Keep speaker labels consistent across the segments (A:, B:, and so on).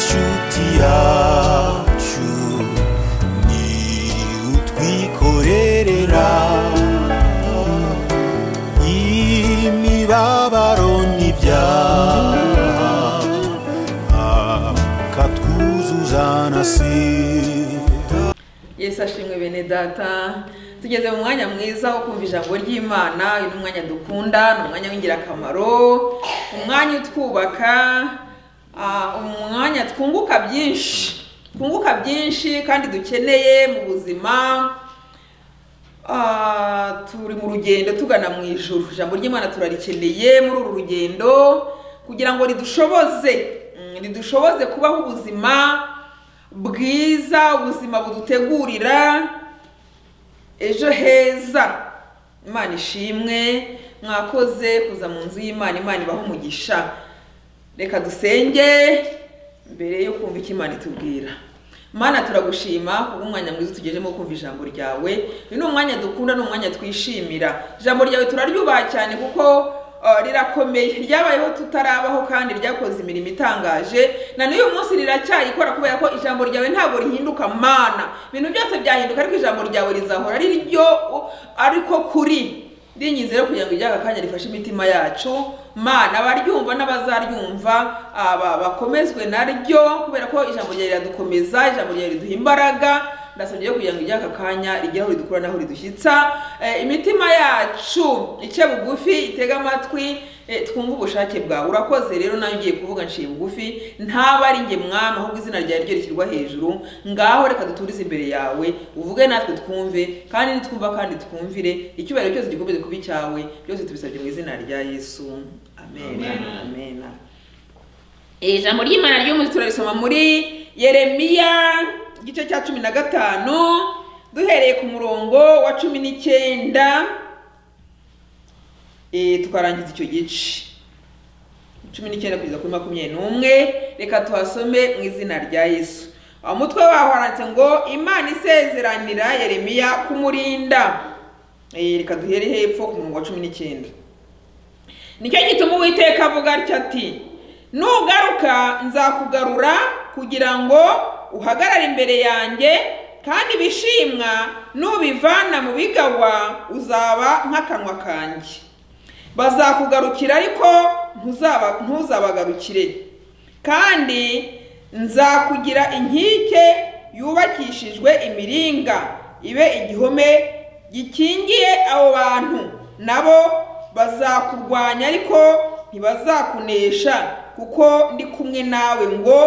A: shuti yacu ni utwikorerera imibabaro n'ibyaha akatwuzuza na sida
B: yesu ashimwe bene data. Tugeze mu mwanya mwiza wo kumva ijambo ry'imana. Uyu ni umwanya dukunda ni umwanya w'ingirakamaro umwanya utwubaka. Umwanya twunguka byinshi. Twunguka byinshi kandi dukeneye mu buzima. Ah, turi mu rugendo tugana mu ijuru. Ijambo ry'imana turarikeneye muri uru rugendo kugira ngo ridushoboze mm, ridushoboze kubaho ubuzima bwiza ubuzima budutegurira ejo heza. Imana ishimwe mwakoze kuza mu nzu y'imana. Imana ibaho umugisha. Reka dusenge mbere yo kumva icyo imana itubwira. Mana turagushima kubw'umwanya mwiza tugejemo kumva ijambo ryawe. Uyu ni umwanya dukunda ni umwanya twishimira. Ijambo ryawe turaryubaha cyane kuko uh, rirakomeye. Ryabayeho tutarabaho kandi ryakoze imirimo itangaje. Na n'uyu munsi riracyayikora kubera ko ijambo ryawe ntabwo rihinduka mana. Ibintu byose byahinduka ariko ijambo ryawe rizahora ari ryo ariko kuri. Rinyize rero kugira ngo ijye aka kanya rifashe imitima yacu. Mana abaryumva n'abazaryumva aba bakomezwe naryo kubera ko ijambo ryawe riradukomeza ijambo ryawe riduha imbaraga. Ndasabye kugira ngo ijye aka kanya rigere aho ridukura n'aho ridushyitsa. Eh, imitima yacu ice bugufi itege amatwi eh, twumve ubushake bwawe. Urakoze rero nawe ugiye kuvuga nciye bugufi. Ntaba ari njye mwami ahubwo izina ryawe ryo rishyirwa hejuru. Ngaho reka duturize imbere yawe uvuge natwe twumve kandi nitwumva kandi twumvire. Icyubahiro cyose gikomeze kuba icyawe byose tubisabye mu izina rya yesu. Ijambo ry'imana ry'umunsi turarisoma muri yeremiya igice cya cumi na gatanu duhereye ku murongo wa cumi n'icyenda. Eh, tukarangiza icyo gice. Cumi n'icyenda kugeza kuri makumyabiri n'umwe. Reka tuhasome mu izina rya yesu. Umutwe waho handitse ngo imana isezeranira yeremiya kumurinda. Eh, reka duhere hepfo ku murongo wa cumi n'icyenda. Ni cyo gituma uwiteka avuga atya ati nugaruka nzakugarura kugira ngo uhagarare imbere yanjye kandi ibishimwa nubivana mu bigawa uzaba nk'akanwa kanjye. Bazakugarukira ariko ntuzaba ntuzabagarukire kandi nzakugira inkike yubakishijwe imiringa ibe igihome gikingiye abo bantu nabo bazakurwanya ariko ntibazakunesha kuko ndi kumwe nawe ngo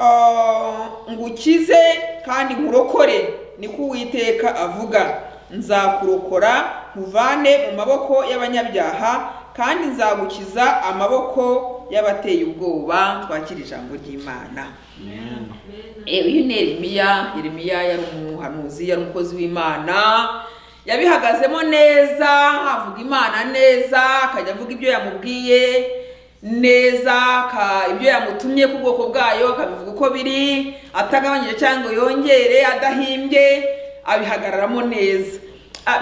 B: ah, ngukize kandi nkurokore niko uwiteka avuga. Nzakurokora nkuvane mu maboko y'abanyabyaha kandi nzagukiza amaboko y'abateye ubwoba. Twakira ijambo ry'imana. Eh, uyu ni Yeremiya. Yeremiya yari umuhanuzi yari umukozi w'Imana. Yabihagazemo neza avuga Imana neza akajya avuga ibyo yamubwiye neza ibyo yamutumye ku bwoko bwayo akabivuga uko biri atagabanyije cyangwa yongere adahimbye abihagararamo neza.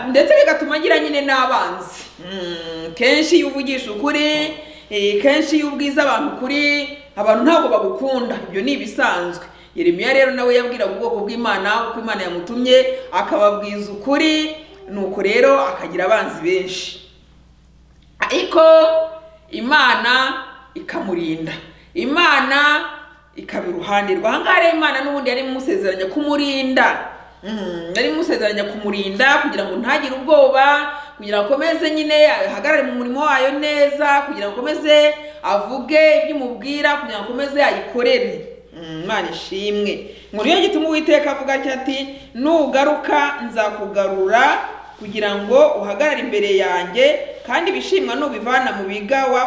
B: Ndetse bigatuma agira nyine n'abanzi. Mm, kenshi iyo uvugisha ukuri kenshi iyo ubwiza abantu ukuri abantu ntabwo bagukunda. Ibyo ni ibisanzwe. Yeremiya rero nawe yabwiraga ubwoko bw'imana uko imana yamutumye akababwiza ukuri nuko rero akagira abanzi benshi. Ariko imana ikamurinda. Imana ikaba iruhande rwe. Ahangaha rero imana n'ubundi yari imusezeranya kumurinda. Mm, yari imusezeranya kumurinda kugira ngo ntagire ubwoba kugira ngo akomeze nyine ahagarare mu murimo wayo neza kugira ngo akomeze avuge ibyo imubwira kugira ngo akomeze ayikorere. Mm, imana ishimwe. Ngo niyo gituma uwiteka avuga ati nugaruka nzakugarura kugira ngo uhagarare imbere yanjye kandi ibishimwa nubivana mu bigawa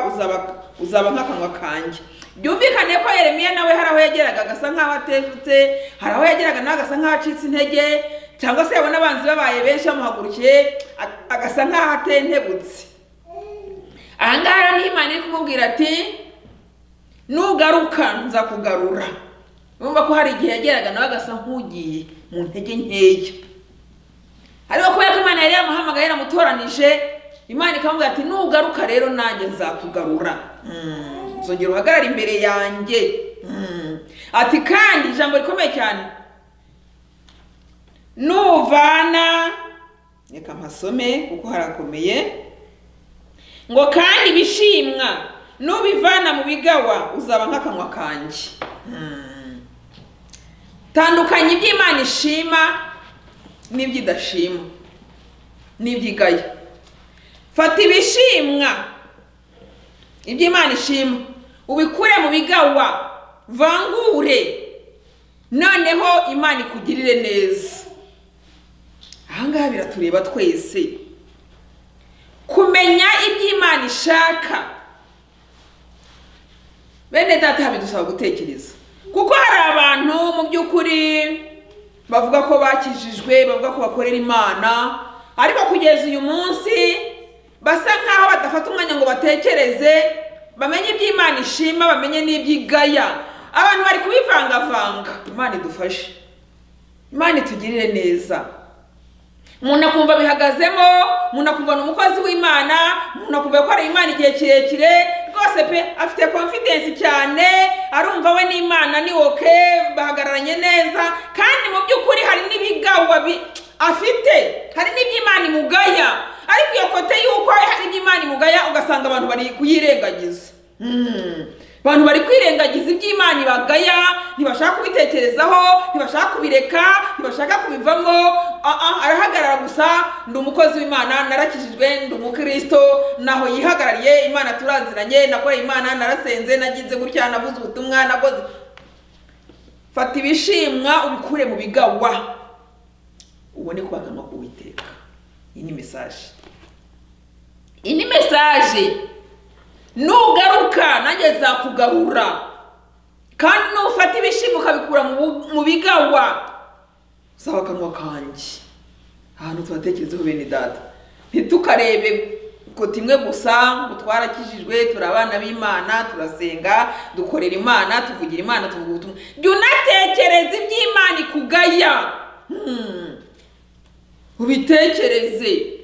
B: uzaba nk'akanwa kanjye. Byumvikane ko yeremiya nawe hari aho yageraga agasa nk'aho ateshutse hari aho yageraga nawe agasa nk'aho acitse intege cyangwa se yabona abanzi babaye benshi bamuhagurukiye agasa nk'aho atentebutse ahangaha rero ni ho imana iri kumubwira ati nugaruka nzakugarura urumva ko hari igihe yageraga nawe agasa nk'ugiye mu ntege nkeya. Ariko kubera ko imana yari yamuhamagaye yaramutoranije imana ikamubwira ati nugaruka rero nanjye nzakugarura. Mm, uzongera uhagarare imbere yanjye. Mm. ati kandi ijambo rikomeye cyane. Nuvana reka mpasome kuko harakomeye ngo kandi ibishimwa nubivana mu bigawa uzaba nk'akanwa kanjye. Mm. tandukanya iby'imana ishima n'ibyo idashima n'ibyo igaya fata ibishimwa. Iby'imana ishima. Ubikure mu bigawa. Vangure. Noneho imana ikugirire neza. Ahangaha biratureba twese. Kumenya iby'imana ishaka. Bene data bidusaba gutekereza. Kuko hari abantu mu by'ukuri bavuga ko bakijijwe bavuga ko bakorera imana. Ariko kugeza uyu munsi basa nkaho badafata umwanya ngo batekereze bamenye iby'imana ishima bamenye n'iby'igaya. Abantu bari kubivangavanga. Imana idufashe. Imana itugirire neza. Umuntu akumva bihagazemo umuntu akumva ni umukozi w'imana umuntu akumva yakoreye imana igihe kirekire rwose pe afite confidence cyane arumva we n'imana ni oke bahagararanye neza kandi mu by'ukuri hari n'ibigawa bi- afite hari n'iby'imana imugaya ariko iyo kote y'uko hari iby'imana imugaya ugasanga abantu bari kuyirengagiza Hmm. Abantu bari kwirengagiza iby'imana ibagaya ntibashaka kubitekerezaho ntibashaka kubireka ntibashaka kubivamo. Ah, ah, arahagarara gusa ndi umukozi w'imana narakijijwe ndi umukristo naho yihagarariye imana turaziranye nakoreye imana narasenze nagize gutya navuze ubutumwa nakoze fata ibishimwa ubikure mu bigawa. Ubone kubaganwa k'uwiteka iyi ni mesaje iyi ni mesaje nugaruka nanjye nzakugarura. Kandi nufata ibishimbo ukabikura mu bigawa. Zaba akanwa kanjye. Ahantu tuhatekerezeho bene data. Ntitukarebe kote imwe gusa ngo twarakijijwe turi abana b'imana turasenga dukorera imana tuvugira imana tuvuga ubutumwa. Jya unatekereza iby'imana ikugaya. Hmm. ubitekereze.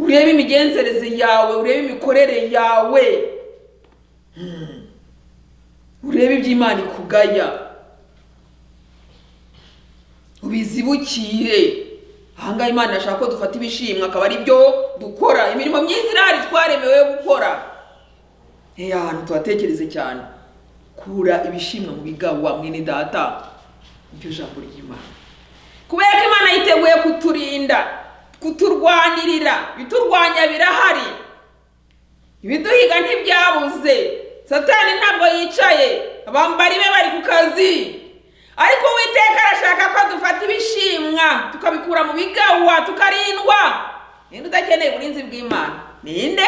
B: Urebe imigenzereze yawe urebe imikorere yawe. Hmm. urebe iby'imana ikugaya. Ubizibukire ahangaha imana irashaka ko dufata ibishimwa akaba ari byo dukora. Imirimo myiza irahari twaremewe gukora. Ahantu tuhatekereze cyane. Kura ibishimwa mu bigawa mwene data. Iryo jambo ry'imana. Kubera ko imana yiteguye kuturinda kuturwanirira. Ibiturwanya birahari. Ibiduhiga ntibyabuze. Satani ntabwo yicaye. Abambari be bari ku kazi. Ariko uwiteka arashaka ko dufata ibishimwa tukabikura mu bigawa tukarindwa. Ninde udakeneye uburinzi bw'imana? Ninde?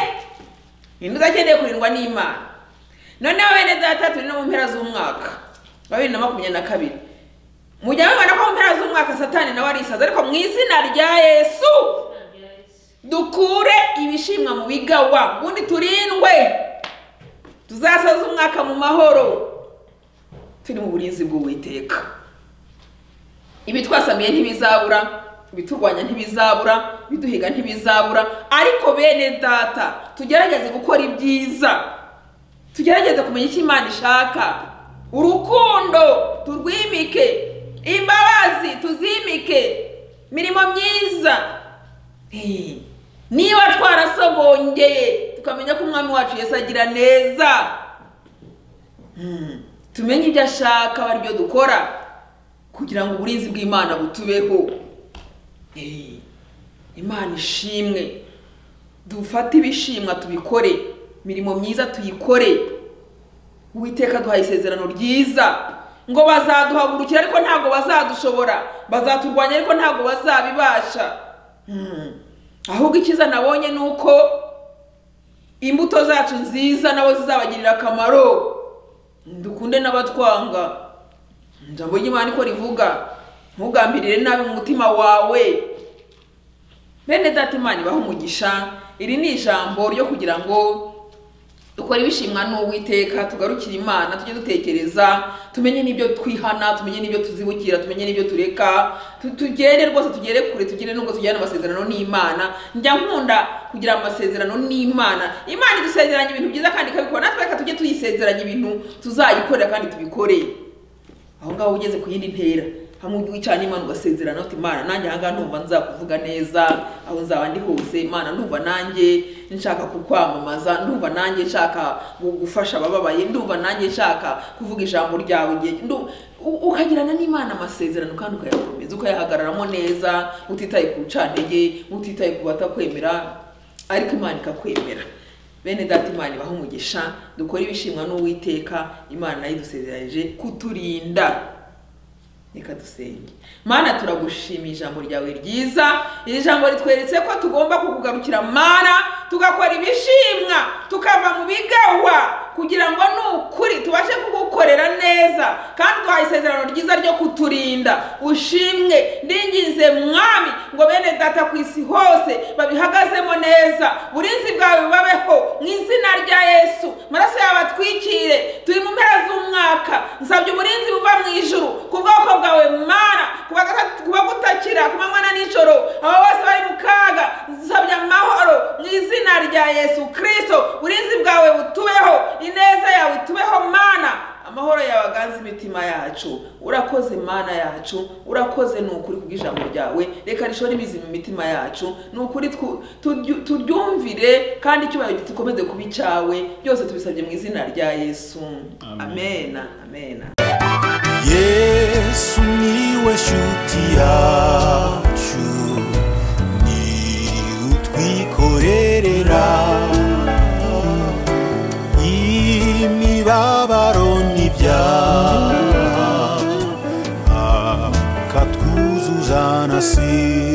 B: Ninde udakeneye kurindwa n'imana? Noneho bene data turi no mu mpera z'umwaka wa bibiri na makumyabiri na kabiri. Mujya mubona ko mu mpera z'umwaka satani nawe arisaza. Ariko mu izina rya yesu dukure ibishimwa mu bigawa. Ubundi turindwe. Tuzasoza umwaka mu mahoro. Turi mu burinzi bw'uwiteka. Ibi twasamiye ntibizabura ibiturwanya ntibizabura ibiduhiga ntibizabura. Ariko bene data tugerageze gukora ibyiza. Tugerageze kumenya icyo imana ishaka. Urukundo turwimike. Imbabazi tuzimike. Imirimo myiza. Eh, niba twarasogongeye tukamenya ko umwami wacu yesu agira neza. Hmm, tumenye ibyo ashaka aba ari byo dukora kugira ngo uburinzi bw'imana butubeho. Eh, imana ishimwe. Dufate ibishimwa tubikore. Imirimo myiza tuyikore. Uwiteka duhaye isezerano ryiza. Ngo bazaduhagurukira ariko ntabwo bazadushobora. Bazaturwanya ariko ntabwo bazabibasha. Hmm. ahubwo icyiza nabonye ni uko imbuto zacu nziza nabo zizabagirira akamaro. Dukunde n'abatwanga. Ijambo ry'imana niko rivuga ntugambirire nabi mu mutima wawe. Bene data imana ibaha umugisha. Iri ni ijambo ryo kugira ngo dukore ibishimwa n'uwiteka tugarukire imana tujye dutekereza tumenye n'ibyo twihana tumenye n'ibyo tuzibukira tumenye n'ibyo tureka tu- tugende rwose tugere kure tugere nubwo tugirana amasezerano n'imana. Njya nkunda kugira amasezerano n'imana. Imana idusezeranya ibintu byiza kandi ikabikora. Natwe reka tujye tuyise yisezeranya ibintu tuzayikorera kandi tubikoreye aho ngaho ugeze ku yindi ntera. Hamwe ujya wicara n'imana ugasezerana uti imana nanjye aha ngaha ndumva nzakuvuga neza aho nzaba ndi hose. Imana ndumva nanjye nshaka kukwamamaza ndumva nanjye nshaka gu- gufasha abababaye ndumva nanjye nshaka kuvuga ijambo ryawe igihe ukagirana n'imana amasezerano kandi ukayakomeza ukayahagararamo neza utitaye ku bucantege utitaye ku batakwemera ariko imana ikakwemera. Bene data imana ibaha umugisha dukore ibishimwa n'uwiteka imana na yo idusezeranyije kuturinda. Reka dusenge. Mana turagushimiye ijambo ryawe ryiza. Iri jambo ritweretse ko tugomba kukugarukira mana tugakora ibishimwa tukava mu bigawa kugira ngo ni ukuri tubashe kugukorera neza. Kandi duhaye isezerano ryiza ryo kuturinda. Ushimwe ndinginze mwami ngo bene data ku isi hose babihagazemo neza. Burinzi bwawe bubabeho mu izina rya yesu. Maraso yawe atwikire turi mu mpera z'umwaka. Nsabye uburinzi buva mu ijuru ku bwoko bwawe mana. Ku bagata- ku manywa na nijoro abo bose bari mu kaga. Nsabye amahoro mu izina rya yesu kirisito uburinzi bwawe butubeho ineza yawe itubeho mana. Amahoro yawe aganze imitima yacu. Urakoze mana yacu. Urakoze ni ukuri kubw'ijambo ryawe. Reka rishore imizi mu mitima yacu. Ni ukuri turyumvire kandi icyubahiro gikomeze kuba icyawe. Byose tubisabye mu izina rya yesu. Amena amena
A: yesu ni we shuti yacu. N'ibyaha akatwuzuza na si